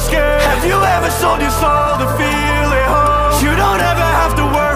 Scared Have you ever sold your soul to feel at home? You don't ever have to worry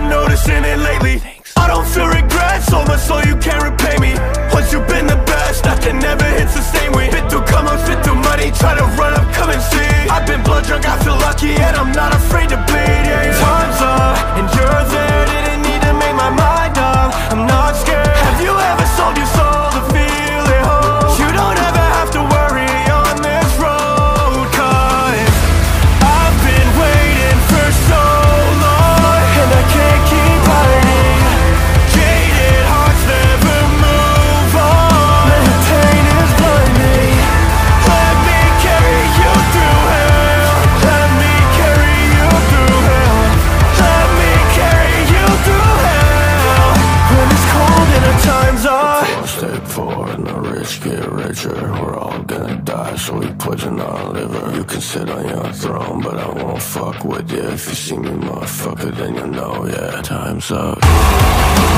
noticing it lately. I don't feel. Our liver. You can sit on your throne, but I won't fuck with you. If you see me, motherfucker, then you know, yeah, time's up.